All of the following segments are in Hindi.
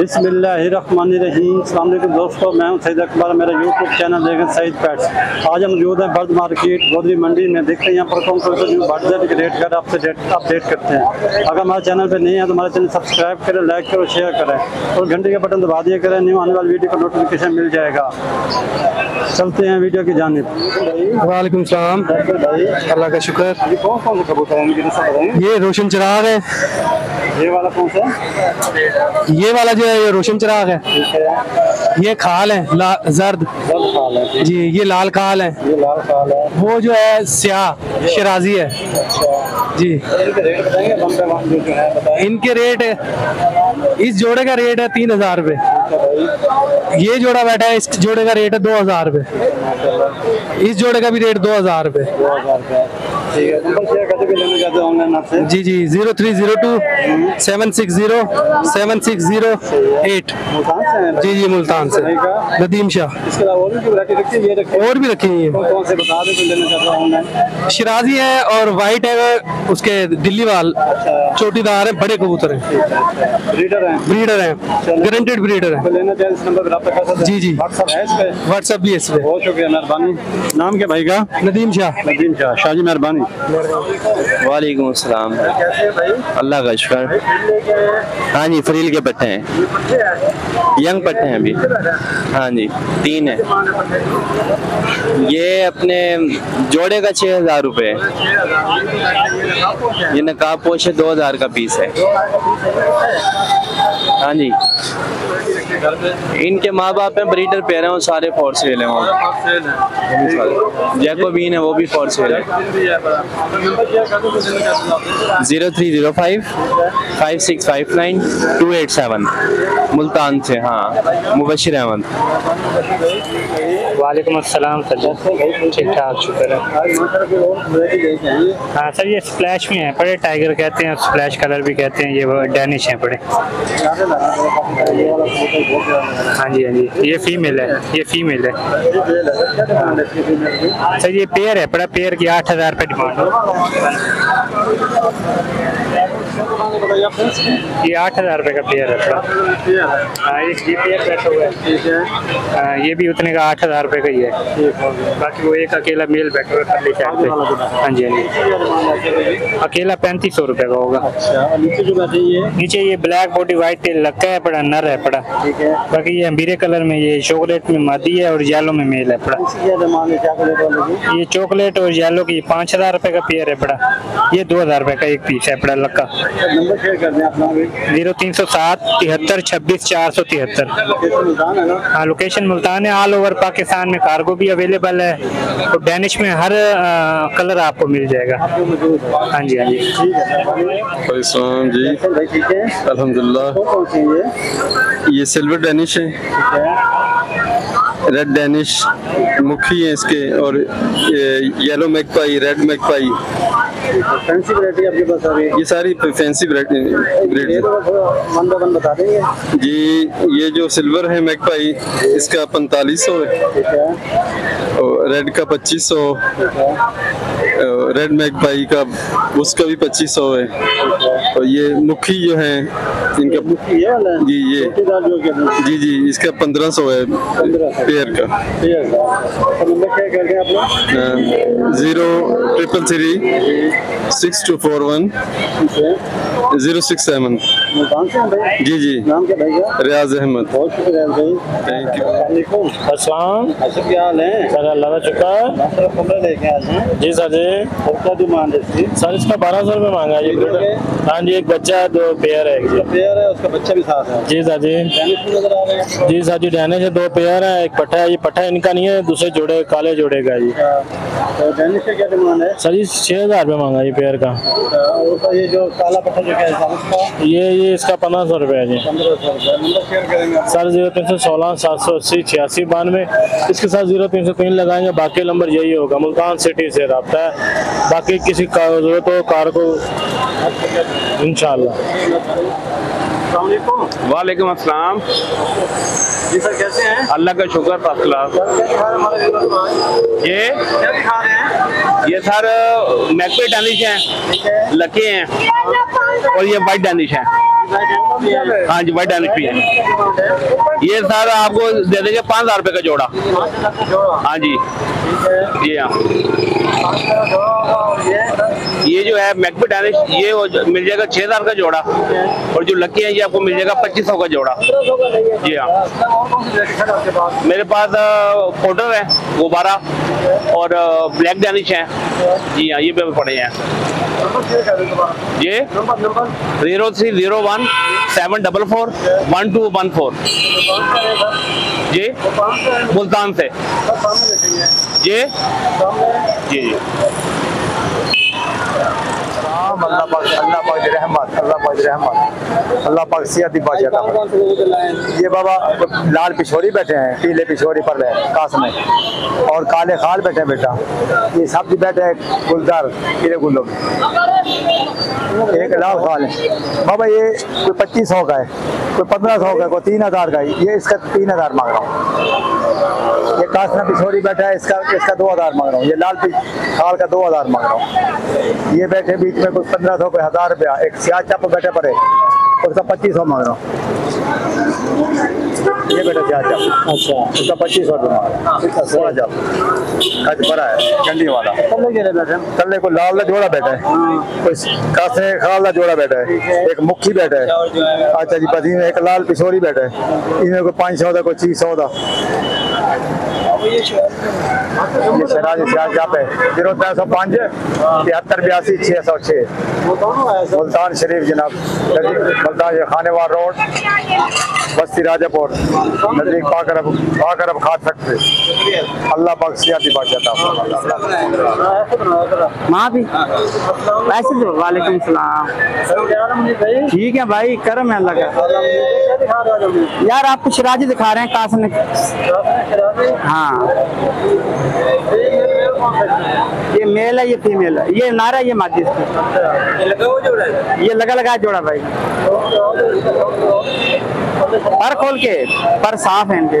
अस्सलाम वालेकुम दोस्तों मैं हूँ सईद अकबर। मेरा यूट्यूब चैनल देखें सईद पैट्स। आज हम मौजूद हैं बर्द मार्केट गोदरी मंडी में देखते हैं। यहाँ पर कौन कौन से बर्ड के रेट कर आपसे अपडेट करते हैं। अगर हमारे चैनल पर नहीं है तो हमारे चैनल सब्सक्राइब करें लाइक करो शेयर करें। और घंटे का बटन दबा दिया करें न्यू आने वाली वीडियो का नोटिफिकेशन मिल जाएगा। चलते हैं वीडियो की जानिब। वालेकुम सलाम। अल्लाह का शुक्र। ये कौन कौन से कबूतर हैं ये रोशन चिराग है। ये वाला कौन सा है? ये वाला जो है ये रोशन चिराग है। ये खाल है ला, जर्द। जल्द खाल है। जी ये लाल खाल है। ये लाल खाल है। वो जो है स्याह शराजी है। अच्छा जी। इनके रेट बताएँगे बम्बे वाम जो जो है इनके रेट इस जोड़े का रेट है तीन हज़ार रुपये ये जोड़ा बैठा है इस जोड़े का रेट है दो हज़ार रुपये इस जोड़े का भी रेट दो हज़ार रुपये जी जी zero three zero two seven six zero seven six zero eight. Multan से जी जी मुल्तान से। नदीम शाह। इसके और भी रखी ये रखी और भी रखी हुई है। शिराजी है और वाइट है उसके दिल्ली वाल चोटीदार है बड़े कबूतर हैं। ब्रीडर हैं। ब्रीडर हैं गारंटेड ब्रीडर हैं। जी, जी। व्हाट्सअप व्हाट्सएप भी है इस पे बहुत शुक्रिया मेहरबानी। नाम क्या भाई का? नदीम शाह। नदीम शाह शाह जी मेहरबानी। वालेकुम अस्सलाम। अल्लाह का शुक्र। हाँ जी, फरील के पट्टे हैं। यंग पट्टे हैं अभी। हाँ जी, तीन है। ये अपने जोड़े का छः हज़ार रुपये ये नकाब पोश दो हज़ार का पीस है। हाँ जी। इनके माँ बाप हैं ब्रीडर पेयर हैं वो सारे फोर सेल हैं वो जैकोबीन है वो भी फोर सेल है। Zero three zero five five six five nine two eight seven. Multan से हाँ। मुबशिर अहमद। वालेकुम अस्सलाम सर ठीक ठाक शुक्र है। हाँ सर ये स्प्लैश में है पड़े टाइगर कहते हैं स्प्लैश कलर भी कहते हैं ये वो डैनिश हैं बड़े हाँ जी हाँ जी। ये फीमेल है, ये फीमेल है। सर, ये पेयर है, बड़ा पेयर की आठ हज़ार रुपये डिमांड ये आठ हज़ार रुपये का पेयर है बड़ा हाँ ये ये पेयर बैठा हुआ है। हाँ, ये भी उतने का आठ हज़ार रुपये का ही है। बाकी वो एक अकेला मेल बैठा हुआ है साइड पे हाँ जी हाँ जी। अकेला पैंतीस सौ रुपये का होगा। नीचे जो बैठे ये? नीचे ये ब्लैक बॉडी वाइट टेल लक्का है पड़ा नर है पड़ा ठीक है। बाकी ये अम्बीरे कलर में ये चॉकलेट में मादी है और येलो में मेल है पड़ा डिमांड है? की ये चॉकलेट और येलो की पाँच हज़ार रुपये का पेयर है पड़ा ये दो हज़ार रुपये का एक पीस है पड़ा लक्का नंबर शेयर कर दें अपना ज़ीरो तीन सौ सात तिहत्तर छब्बीस चार सौ तिहत्तर। है हाँ लोकेशन मुल्तान है ऑल ओवर पाकिस्तान में कार्गो भी अवेलेबल है। और डेनिश में हर अ, कलर आपको मिल जाएगा। है। हाँ जी हाँ जी। ठीक इस्लाम जी। है। है ये? सिल्वर डैनिश है। रेड डैनिश मुखी है इसके और ये yellow magpie red magpie fancy variety आपके पास आ रही है? ये सारी फैंसी तो वन बता देंगे। जी ये जो सिल्वर है मैकपाई इसका पैंतालीस सौ है। और रेड का पच्चीस सौ। रेड मैकपाई का उसका भी पच्चीस सौ है। और ये मुखी जो है इनका ये वाला है जी ये। जो जी जी इसका पंद्रह सौ है पेयर का। ठीक है तो नंबर क्या कर दें अपना zero triple three six two four one zero six seven. Multan से हैं भाई? जी जी। नाम क्या भाई रियाज अहमद। बहुत शुक्रिया भाई। थैंक यू अस्सलाम। अच्छा क्या हाल है? सर अल्लाह का शुक्र कमरा लेके आए हैं। जी सर जी। और क्या डिमांड है इसकी? सर इसका बारह सौ रुपये मांगा ब्रीडर। हाँ जी एक बच्चा है दो पेयर है जी। पेयर है उसका बच्चा भी साथ है। जी सर जी। नज़र आ रहे हैं। जी सर जी डैनिश है दो पेयर है एक पट्टा है ये पट्टा इनका नहीं है दूसरे जोड़े काले जोड़े का जी। तो डैनिश का क्या डिमांड है? सर जी छः हज़ार रुपये मांगा जी पेयर का। और ये जो काला पट्टा जो हैं ये ये इसका पंद्रह सौ रुपये है जी। पंद्रह सर ज़ीरो तीन सौ सोलह सात सौ अस्सी छियासी बानवे। इसके साथ ज़ीरो तीन सौ तीन लगाएँगे बाकी नंबर यही होगा। मुल्तान सिटी से रबता है। बाकी किसी का ज़रूरत हो कार को इंशाल्लाह। अस्सलाम वालेकुम अस्सलाम। जी सर कैसे हैं? अल्लाह का शुक्र फ़र्स्ट क्लास? ये? क्या दिखा रहे हैं? ये सर मैकपे डैनिश हैं। है। लके हैं। और ये वाइट डैनिश हैं। हाँ जी वाइट एनपी है। ये सर आपको दे देंगे पाँच हज़ार रुपये का जोड़ा। हाँ जी। जी हाँ। ये जो है मैकबी डैनिश ये मिल जाएगा छह हज़ार का जोड़ा। और जो लकी है, ये आपको मिल जाएगा पच्चीस सौ का जोड़ा। जी हाँ। मेरे पास पोटर है बारह और ब्लैक डैनिश है। जी हाँ ये भी पड़े हैं। ये? Zero three zero one seven double four one two one four. जी? मुल्तान से। जी? जी जी। नाम अल्लाह पाक अल्लाह पाक रहमत, अल्लाह पाक रहमत, अल्लाह पाक सियाती बादशाह का ये बाबा लाल पिछोरी बैठे हैं, पीले पिछोरी पर कास में, और काले खाल बैठे हैं बेटा। ये सब भी बैठे हैं गुलदार पीले गुल्लों में। एक लाल खाल है। बाबा ये कोई पच्चीस सौ का है, कोई पंद्रह सौ का है, कोई तीन हज़ार का है। ये इसका तीन हज़ार मांग रहा हूँ। कासना पिछोरी बैठा है इसका इसका दो हज़ार मांग रहा हूँ। ये लाल खाल का दो हज़ार मांग रहा हूँ। ये बैठे बीच में कुछ पंद्रह सौ पे हज़ार रुपया। एक सियाह चाप बैठे पड़े उसका पच्चीस सौ मांग रहा हूँ। ये बेटा सियाह चाप। अच्छा। उसका पच्चीस सौ रुपये मांग रहा हूँ। चाप कद बड़ा है गंडी वाला। कल्ले को लाल का जोड़ा बैठा है। कोई कासे खाल का जोड़ा बैठा है। एक मुखी बैठा है। अच्छा जी बस इनमें एक लाल पिछोरी बैठा है। इनमें कोई पाँच सौ का कोई छः सौ का ज़ीरो सौ पाँच तिहत्तर बयासी छः सौ छः। मुल्तान शरीफ जनाब। मुल्तान खानेवाल खानेवार रोड। बस्ती राजापुर नज़दीक पाकर अब पाकर अब खाद फैक्ट्री। अल्लाह पाक सियाती बादशाह वहाँ भी वैसे तो वालेकुम सलाम। ठीक है भाई, करम है अल्लाह का। यार, आप कुछ राज़ी दिखा रहे हैं कासन हाँ। ये मेल है, ये फीमेल है। ये नारा ये मादी इसकी ये लगा लगा जोड़ा भाई। पर खोल के, पर साफ़ है इनके।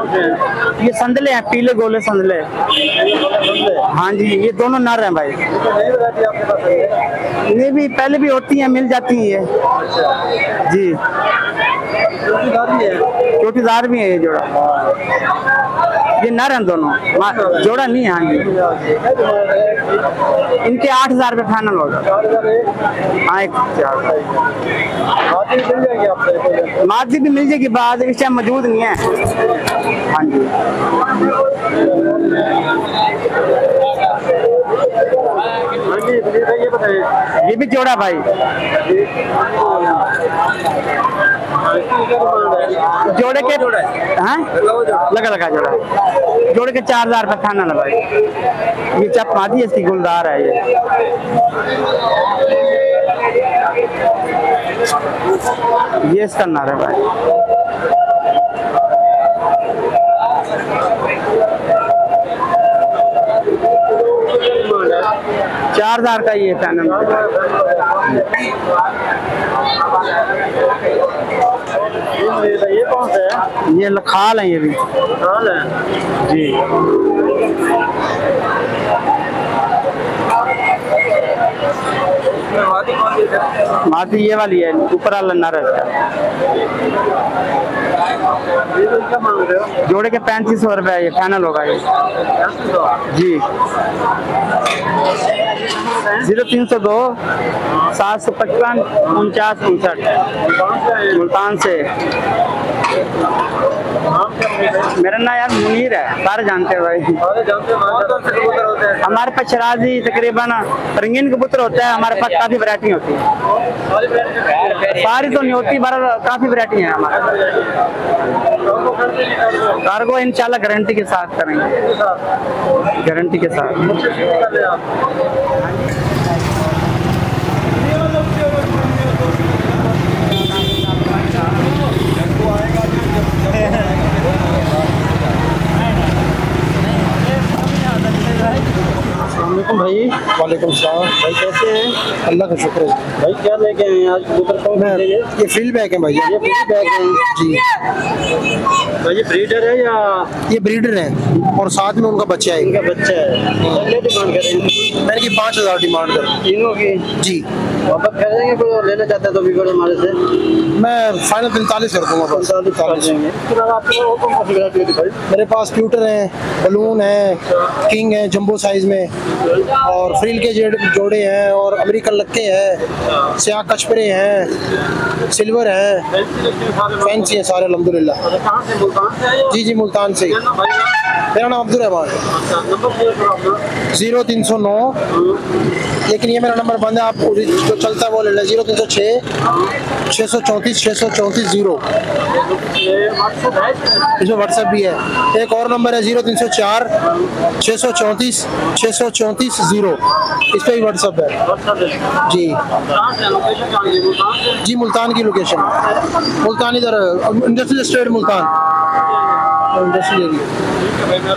ये संदले हैं पीले गोले संदले। हाँ जी ये दोनों नर हैं भाई। ये भी पहले भी होती हैं मिल जाती हैं ये। जी। चोटीदार भी है ये जोड़ा। ये नर हैं दोनों जोड़ा नहीं है हाँ जी इनके आठ हज़ार रुपये फाइनल होगा हाँ एक मार्जी भी मिल जाएगी, बाद इस टाइम मौजूद नहीं है। हाँ जी। ये भी जोड़ा भाई। जोड़े के हाँ? लगा लगा, जोड़ा। जोड़े के चार हज़ार रुपये खाना ना भाई। ये चप मादी है, इसकी गुलदार है ये। ये इसका नार भाई। चार हज़ार का ये पैनल ये खाल है ये भी। खाल है? जी। माती ये वाली है ऊपर वाला नर है जोड़े के पैंतीस सौ रुपये ये फाइनल होगा ये। जी। ज़ीरो तीन सौ दो, सात सौ पचपन, उनचास, उनसठ। मुल्तान से। मेरा नाम यार मुनीर है सारे जानते हैं भाई। हमारे पास शराजी तकरीबन रंगीन कबूतर होता है हमारे पास काफ़ी वरायटी होती है। सारी तो नहीं होती पर काफ़ी वरायटी है हमारे कार्गो इंशाल्लाह गारंटी के साथ करेंगे। गारंटी के साथ वालेकुम भाई वालेकुम सलाम भाई कैसे हैं अल्लाह का भाई क्या लेके आए आज? ये फ़ील्ड बैग है भाई ये फ्री बैग हैं। जी। भाई ये ब्रीडर है या ये ब्रीडर है और साथ में उनका बच्चा है। इनका बच्चा है। डिमांड करें मैंने की पाँच हज़ार डिमांड कर। तीनों की जी। वापस कर देंगे कोई और लेना चाहता है तो भी करो हमारे से। मैं फाइनल पैंतालीस कर दूँगा पैंतालीस है भाई? मेरे पास ट्यूटर हैं बलून है किंग है जंबो साइज़ में। और फ्रिल के जोड़े हैं और अमेरिकन लक्के हैं सियाह कचपरे हैं। सिल्वर हैं। फैंसी हैं सारे अलहमदिल्ला जी जी, मुल्तान से मेरा नाम अब्दुल रहमान ज़ीरो तीन सौ नौ। लेकिन ये मेरा नंबर बंद है, आप जो चलता है वो ले लें। ज़ीरो तीन सौ छः छः सौ चौंतीस छः सौ चौंतीस ज़ीरो। इसमें व्हाट्सएप भी है। एक और नंबर है, ज़ीरो तीन सौ चार छः सौ चौंतीस छः सौ चौंतीस ज़ीरो। इस पर भी व्हाट्सएप है। जी। जी मुल्तान की लोकेशन मुल्तान इधर industrial state Multan. Industrial area